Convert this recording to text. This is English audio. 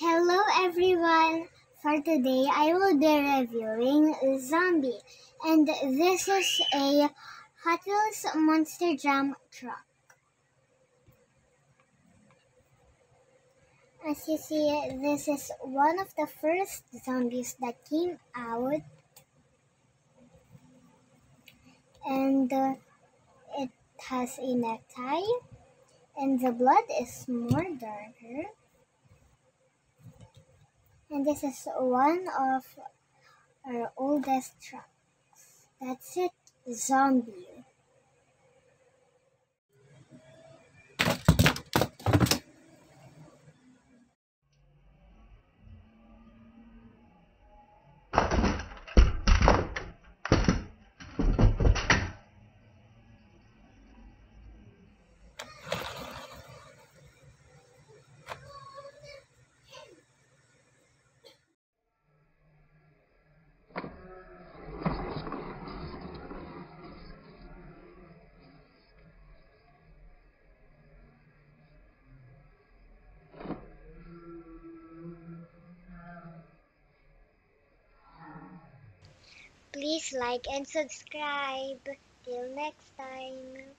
Hello everyone! For today, I will be reviewing Zombie, and this is a Hot Wheels Monster Jam truck. As you see, this is one of the first zombies that came out, and uh, it has a necktie, and the blood is more darker. And this is one of our oldest trucks. That's it, Zombie. Please like and subscribe. Till next time.